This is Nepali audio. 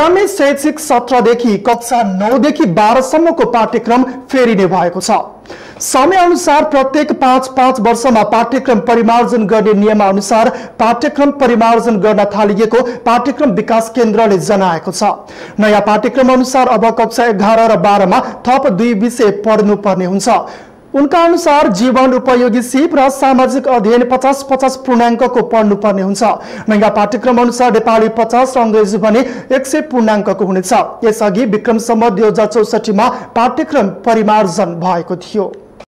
आगामी शैक्षिक सत्रदेखि कक्षा नौदेखि बाह्रसम्मको पाठ्यक्रम फेरिने भएको छ। समय अनुसार प्रत्येक पाँच पाँच वर्षमा पाठ्यक्रम परिमार्जन गर्ने नियमानुसार पाठ्यक्रम परिमार्जन गर्न थालिएको पाठ्यक्रम विकास केन्द्रले जनाएको छ। नयाँ पाठ्यक्रम अनुसार अब कक्षा एघार र बाह्रमा थप दुई विषय पढ्नुपर्ने हुन्छ। उनका अनुसार जीवन उपयोगी सिप र सामाजिक अध्ययन पचास पचास पूर्णाङ्कको पढ्नुपर्ने हुन्छ। नयाँ पाठ्यक्रम अनुसार नेपाली पचास र अङ्ग्रेजी भने एक सय पूर्णाङ्कको हुनेछ। यसअघि विक्रमसम्म दुई हजार चौसठीमा पाठ्यक्रम परिमार्जन भएको थियो।